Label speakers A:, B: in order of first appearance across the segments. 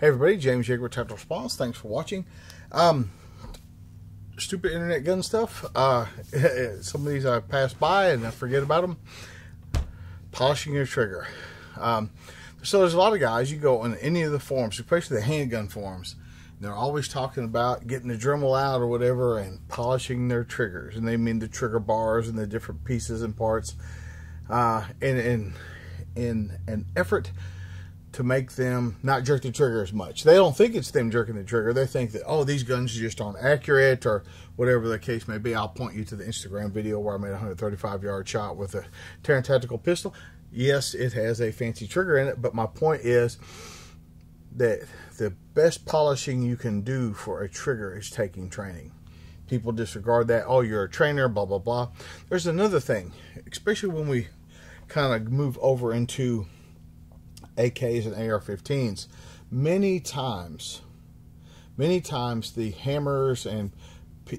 A: Hey everybody, James Yeager with Tactical Response. Thanks for watching. Um, stupid internet gun stuff. Uh, some of these I pass by and I forget about them. Polishing your trigger. Um, so there's a lot of guys, you go on any of the forums, especially the handgun forums, they're always talking about getting the Dremel out or whatever and polishing their triggers. And they mean the trigger bars and the different pieces and parts. Uh, in, in, in an effort to make them not jerk the trigger as much. They don't think it's them jerking the trigger. They think that, oh, these guns just aren't accurate or whatever the case may be. I'll point you to the Instagram video where I made a 135 yard shot with a Taran Tactical pistol. Yes, it has a fancy trigger in it, but my point is that the best polishing you can do for a trigger is taking training. People disregard that. Oh, you're a trainer, blah, blah, blah. There's another thing, especially when we kind of move over into AKs and AR-15s, many times, many times the hammers and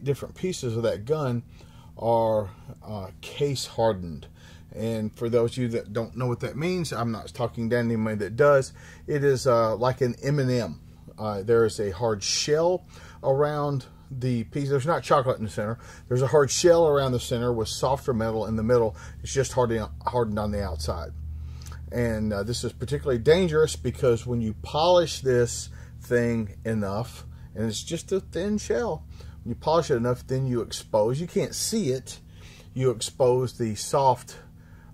A: different pieces of that gun are uh, case hardened. And for those of you that don't know what that means, I'm not talking down anybody that does. It is uh, like an M&M. Uh, there is a hard shell around the piece. There's not chocolate in the center. There's a hard shell around the center with softer metal in the middle. It's just hardened, hardened on the outside. And uh, this is particularly dangerous because when you polish this thing enough, and it's just a thin shell, when you polish it enough, then you expose, you can't see it, you expose the soft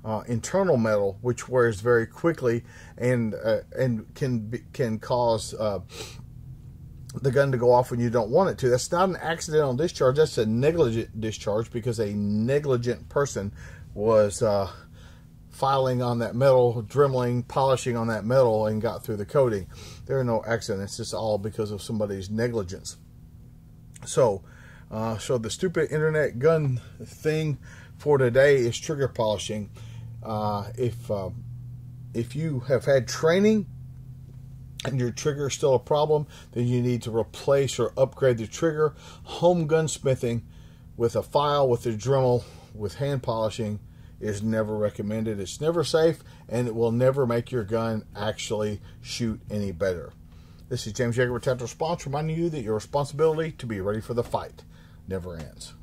A: uh, internal metal, which wears very quickly and uh, and can be, can cause uh, the gun to go off when you don't want it to. That's not an accidental discharge. That's a negligent discharge because a negligent person was uh, filing on that metal, dremeling, polishing on that metal, and got through the coating. There are no accidents. It's all because of somebody's negligence. So, uh, so the stupid internet gun thing for today is trigger polishing. Uh, if uh, if you have had training and your trigger is still a problem, then you need to replace or upgrade the trigger. Home gunsmithing with a file with a Dremel with hand polishing is never recommended. It's never safe, and it will never make your gun actually shoot any better. This is James Yeager with Tactical Response reminding you that your responsibility to be ready for the fight never ends.